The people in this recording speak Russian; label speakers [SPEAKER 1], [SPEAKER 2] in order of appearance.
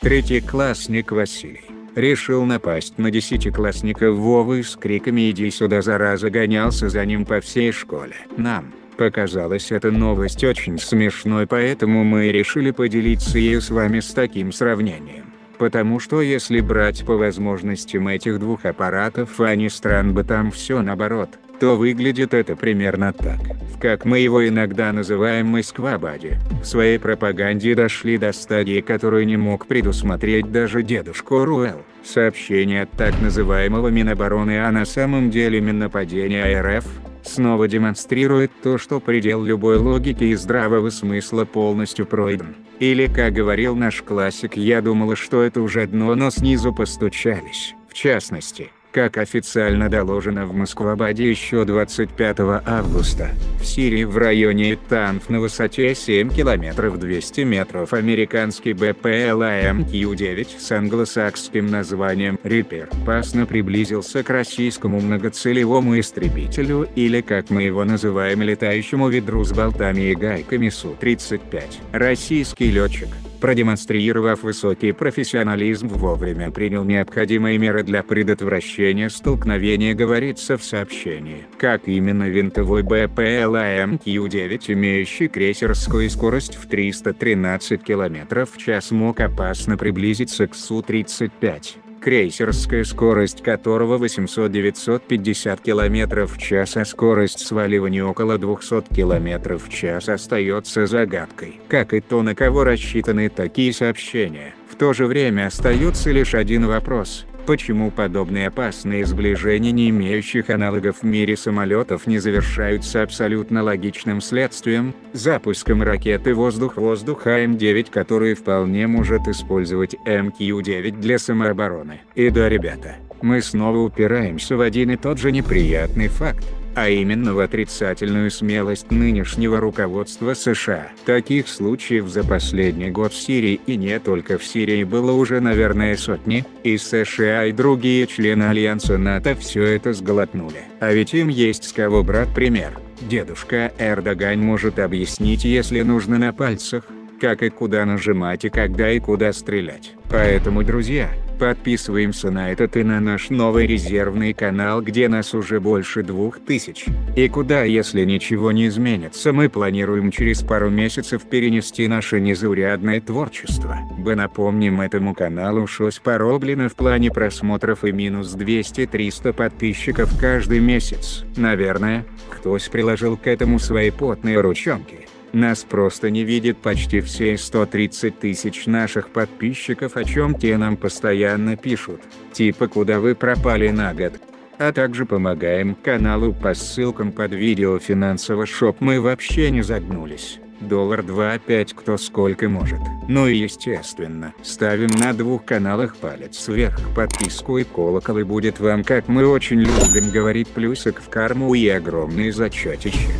[SPEAKER 1] Третьеклассник Василий решил напасть на десятиклассника Вовы с криками «Иди сюда, зараза!» гонялся за ним по всей школе. Нам показалась эта новость очень смешной, поэтому мы решили поделиться ею с вами с таким сравнением. Потому что если брать по возможностям этих двух аппаратов, а не стран бы там все наоборот, то выглядит это примерно так. Как мы его иногда называем Москва-Бади, в своей пропаганде дошли до стадии, которую не мог предусмотреть даже дедушка Руэл. Сообщение от так называемого Минобороны, а на самом деле Миннападение РФ, снова демонстрирует то, что предел любой логики и здравого смысла полностью пройден. Или, как говорил наш классик, я думала, что это уже дно, но снизу постучались. В частности, как официально доложено в Москвабаде еще 25 августа, в Сирии в районе Танф на высоте 7 километров 200 метров. Американский БПЛАМ-Q-9 с англосаксским названием «Риппер» опасно приблизился к российскому многоцелевому истребителю или, как мы его называем, летающему ведру с болтами и гайками Су-35. Российский летчик, продемонстрировав высокий профессионализм вовремя принял необходимые меры для предотвращения столкновения говорится в сообщении. Как именно винтовой БПЛАМ Q-9 имеющий крейсерскую скорость в 313 км в час мог опасно приблизиться к Су-35 крейсерская скорость которого 800-950 км в час, а скорость сваливания около 200 км в час остается загадкой. Как и то, на кого рассчитаны такие сообщения. В то же время остается лишь один вопрос Почему подобные опасные сближения не имеющих аналогов в мире самолетов не завершаются абсолютно логичным следствием, запуском ракеты воздух-воздух АМ-9, который вполне может использовать МК-9 для самообороны. И да, ребята, мы снова упираемся в один и тот же неприятный факт а именно в отрицательную смелость нынешнего руководства США. Таких случаев за последний год в Сирии и не только в Сирии было уже наверное сотни, и США и другие члены Альянса НАТО все это сглотнули. А ведь им есть с кого брать пример. Дедушка Эрдоган может объяснить если нужно на пальцах, как и куда нажимать и когда и куда стрелять. Поэтому, друзья, подписываемся на этот и на наш новый резервный канал, где нас уже больше двух тысяч. И куда, если ничего не изменится, мы планируем через пару месяцев перенести наше незаурядное творчество. Мы напомним этому каналу шось пороблено в плане просмотров и минус 200-300 подписчиков каждый месяц. Наверное, кто-то приложил к этому свои потные ручонки. Нас просто не видит почти все 130 тысяч наших подписчиков о чем те нам постоянно пишут, типа куда вы пропали на год. А также помогаем каналу по ссылкам под видео финансово шоп мы вообще не загнулись. Доллар 2-5 кто сколько может. Ну и естественно, ставим на двух каналах палец вверх подписку и колокол и будет вам как мы очень любим говорить плюсик в карму и огромные зачетища.